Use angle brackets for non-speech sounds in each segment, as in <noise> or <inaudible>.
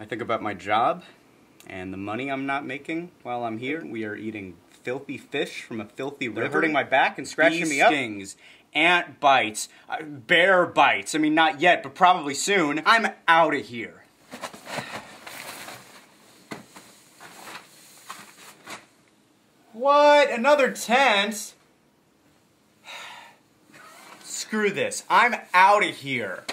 I think about my job and the money I'm not making while I'm here. We are eating filthy fish from a filthy river. They're river. hurting my back and scratching Bee me up. stings, ant bites, uh, bear bites. I mean, not yet, but probably soon. I'm out of here. What? Another tent? <sighs> Screw this. I'm out of here.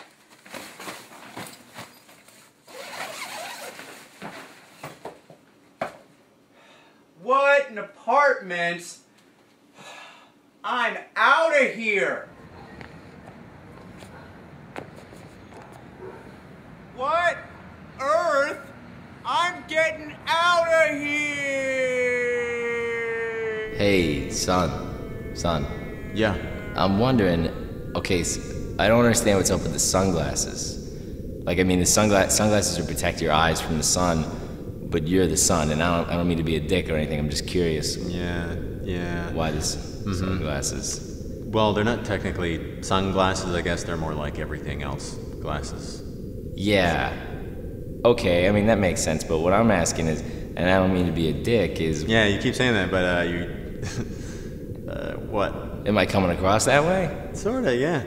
What? An apartment? I'm out of here. What? Earth? I'm getting out of here. Hey, sun. Sun. Yeah. I'm wondering, okay, I don't understand what's up with the sunglasses. Like, I mean, the sungla- sunglasses would protect your eyes from the sun, but you're the sun, and I don't, I don't mean to be a dick or anything. I'm just curious Yeah, yeah. why this sunglasses. Well, they're not technically sunglasses, I guess. They're more like everything else glasses. Yeah. Okay, I mean, that makes sense, but what I'm asking is, and I don't mean to be a dick, is Yeah, you keep saying that, but uh, you. <laughs> uh, what? am I coming across that way? Sorta, yeah.